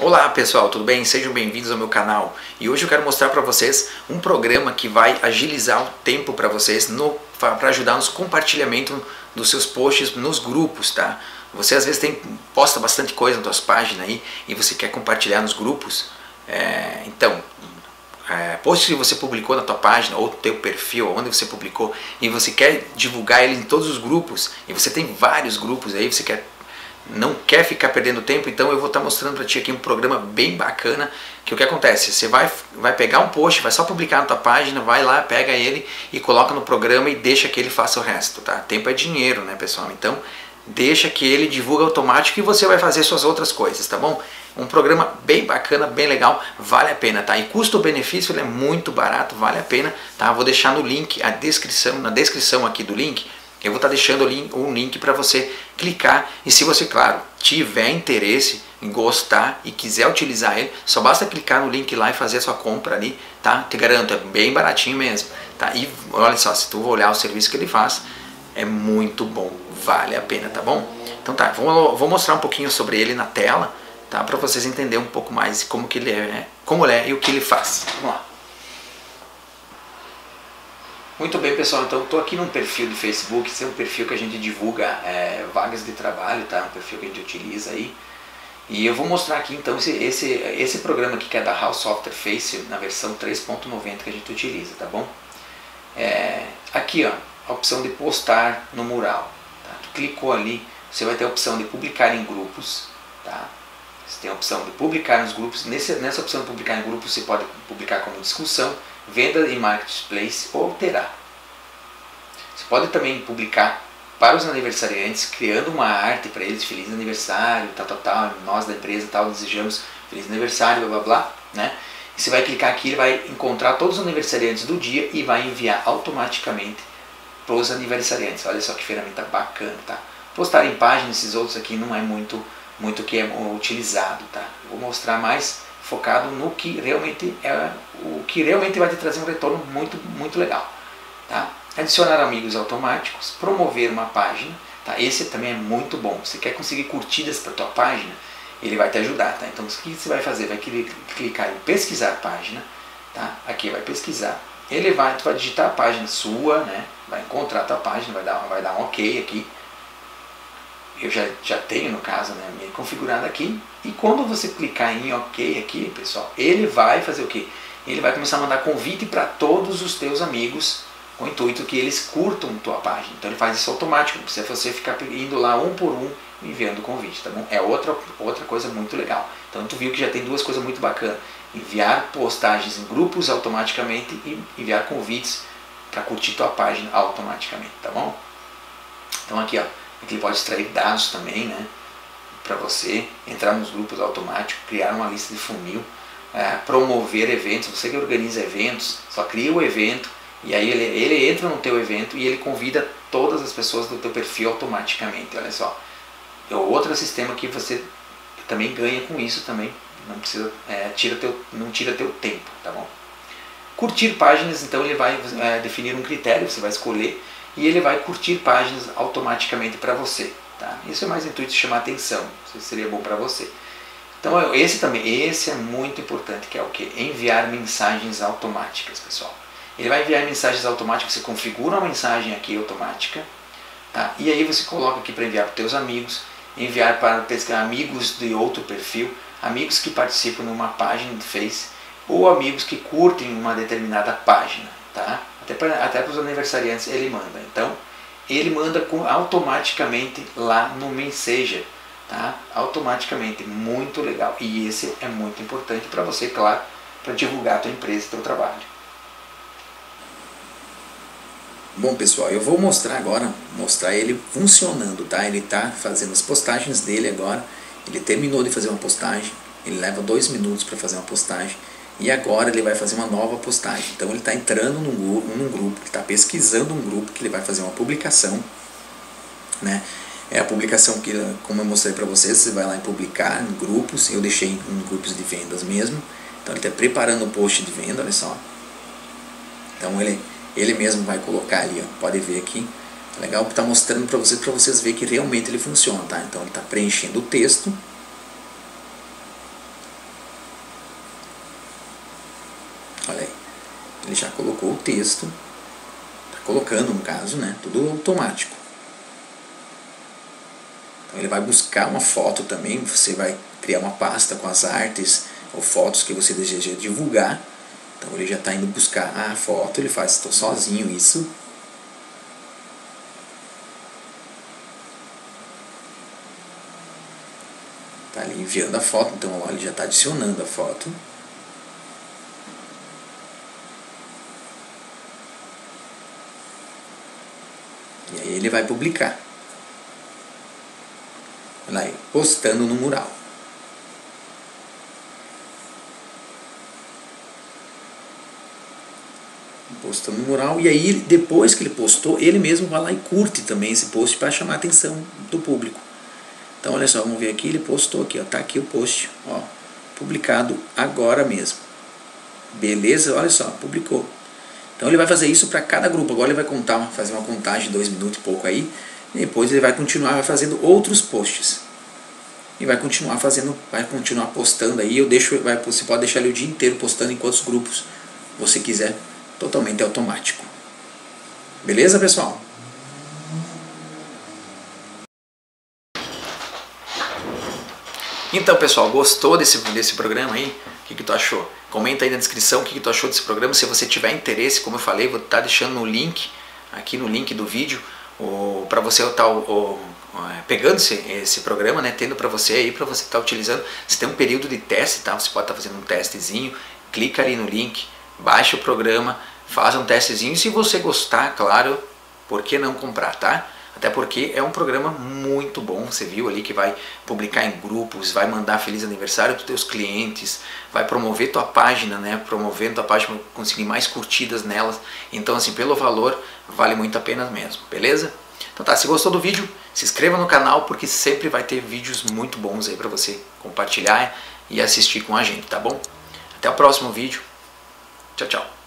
Olá pessoal, tudo bem? Sejam bem-vindos ao meu canal. E hoje eu quero mostrar para vocês um programa que vai agilizar o tempo para vocês para ajudar nos compartilhamento dos seus posts nos grupos, tá? Você às vezes tem posta bastante coisa nas suas páginas aí e você quer compartilhar nos grupos. É, então, é, que você publicou na tua página ou teu perfil, onde você publicou e você quer divulgar ele em todos os grupos e você tem vários grupos aí, você quer não quer ficar perdendo tempo, então eu vou estar mostrando para ti aqui um programa bem bacana, que o que acontece, você vai, vai pegar um post, vai só publicar na tua página, vai lá, pega ele e coloca no programa e deixa que ele faça o resto, tá? Tempo é dinheiro, né, pessoal? Então, deixa que ele divulga automático e você vai fazer suas outras coisas, tá bom? Um programa bem bacana, bem legal, vale a pena, tá? E custo-benefício ele é muito barato, vale a pena, tá? Vou deixar no link, a descrição, na descrição aqui do link, eu vou estar deixando um link para você clicar e se você, claro, tiver interesse gostar e quiser utilizar ele, só basta clicar no link lá e fazer a sua compra ali, tá? Te garanto, é bem baratinho mesmo, tá? E olha só, se tu olhar o serviço que ele faz, é muito bom, vale a pena, tá bom? Então tá, vou, vou mostrar um pouquinho sobre ele na tela, tá? Para vocês entenderem um pouco mais como que ele é, como ele é e o que ele faz. Vamos lá. Muito bem, pessoal. Então, estou aqui num perfil do Facebook. Esse é um perfil que a gente divulga é, vagas de trabalho, tá? Um perfil que a gente utiliza aí. E eu vou mostrar aqui, então, esse, esse, esse programa aqui que é da House Software Face, na versão 3.90 que a gente utiliza, tá bom? É, aqui, ó, a opção de postar no mural. Tá? Clicou ali, você vai ter a opção de publicar em grupos, tá? Você tem a opção de publicar nos grupos. Nesse, nessa opção de publicar em grupos, você pode publicar como discussão, venda em marketplace ou alterar. Você pode também publicar para os aniversariantes, criando uma arte para eles, feliz aniversário, tal, tal, tal, nós da empresa tal, desejamos feliz aniversário, blá, blá, blá, né? E você vai clicar aqui, ele vai encontrar todos os aniversariantes do dia e vai enviar automaticamente para os aniversariantes. Olha só que ferramenta bacana, tá? Postar em página, esses outros aqui não é muito, muito que é utilizado, tá? Vou mostrar mais focado no que realmente é o que realmente vai te trazer um retorno muito muito legal, tá? Adicionar amigos automáticos, promover uma página, tá? Esse também é muito bom. Você quer conseguir curtidas para tua página, ele vai te ajudar, tá? Então o que você vai fazer? Vai clicar em pesquisar página, tá? Aqui vai pesquisar. Ele vai, tu vai digitar a página sua, né? Vai encontrar a tua página, vai dar, vai dar um OK aqui eu já, já tenho no caso né, minha configurada aqui. E quando você clicar em OK aqui pessoal ele vai fazer o que ele vai começar a mandar convite para todos os teus amigos com o intuito que eles curtam tua página. Então ele faz isso automático não precisa você ficar indo lá um por um enviando convite tá bom? É outra outra coisa muito legal. Então tu viu que já tem duas coisas muito bacanas enviar postagens em grupos automaticamente e enviar convites para curtir tua página automaticamente tá bom? Então aqui ó ele pode extrair dados também, né? Para você entrar nos grupos automáticos, criar uma lista de funil, é, promover eventos. Você que organiza eventos, só cria o evento e aí ele, ele entra no teu evento e ele convida todas as pessoas do teu perfil automaticamente. Olha só, é outro sistema que você também ganha com isso também. Não precisa, é, tira teu, não tira teu tempo, tá bom? Curtir páginas, então ele vai é, definir um critério, você vai escolher e ele vai curtir páginas automaticamente para você. Tá? Isso é mais intuito de chamar atenção, isso seria bom para você. Então esse também, esse é muito importante, que é o que? Enviar mensagens automáticas, pessoal. Ele vai enviar mensagens automáticas, você configura uma mensagem aqui automática, tá? e aí você coloca aqui para enviar para os teus amigos, enviar para amigos de outro perfil, amigos que participam numa página do Face, ou amigos que curtem uma determinada página. Tá? Até para até os aniversariantes ele manda. Então, ele manda com, automaticamente lá no Messenger, tá? Automaticamente, muito legal. E esse é muito importante para você, claro, para divulgar a tua empresa e teu trabalho. Bom pessoal, eu vou mostrar agora, mostrar ele funcionando, tá? Ele está fazendo as postagens dele agora. Ele terminou de fazer uma postagem, ele leva dois minutos para fazer uma postagem e agora ele vai fazer uma nova postagem. Então ele está entrando num grupo, num grupo ele está pesquisando um grupo que ele vai fazer uma publicação. Né? É a publicação que, como eu mostrei para vocês, você vai lá em publicar em grupos. Eu deixei em grupos de vendas mesmo. Então ele está preparando o post de venda, olha só. Então ele, ele mesmo vai colocar ali, ó, pode ver aqui. Legal, está mostrando para vocês, para vocês verem que realmente ele funciona, tá? Então ele está preenchendo o texto ele já colocou o texto, está colocando no caso, né? Tudo automático. Então ele vai buscar uma foto também, você vai criar uma pasta com as artes ou fotos que você deseja divulgar. Então ele já está indo buscar a foto, ele faz, estou sozinho isso. Está ali enviando a foto, então ó, ele já está adicionando a foto. E aí ele vai publicar. Olha aí, postando no mural. Postando no mural e aí depois que ele postou, ele mesmo vai lá e curte também esse post para chamar a atenção do público. Então olha só, vamos ver aqui, ele postou aqui, ó, tá aqui o post, ó, publicado agora mesmo. Beleza? Olha só, publicou. Então ele vai fazer isso para cada grupo. Agora ele vai contar, fazer uma contagem de dois minutos e pouco aí. E depois ele vai continuar fazendo outros posts. E vai continuar fazendo, vai continuar postando aí. Eu deixo, vai, você pode deixar ele o dia inteiro postando em quantos grupos você quiser, totalmente automático. Beleza, pessoal? Então, pessoal, gostou desse, desse programa aí? O que, que tu achou? Comenta aí na descrição o que, que tu achou desse programa. Se você tiver interesse, como eu falei, vou estar tá deixando no link, aqui no link do vídeo, para você estar tá, pegando esse, esse programa, né, tendo para você aí, para você estar tá utilizando. Você tem um período de teste, tá? Você pode estar tá fazendo um testezinho, clica ali no link, baixa o programa, faz um testezinho. Se você gostar, claro, por que não comprar, tá? Até porque é um programa muito bom, você viu ali que vai publicar em grupos, vai mandar feliz aniversário para os teus clientes, vai promover tua página, né? Promovendo tua página, conseguir mais curtidas nelas. Então, assim, pelo valor, vale muito a pena mesmo, beleza? Então tá, se gostou do vídeo, se inscreva no canal porque sempre vai ter vídeos muito bons aí para você compartilhar e assistir com a gente, tá bom? Até o próximo vídeo. Tchau, tchau.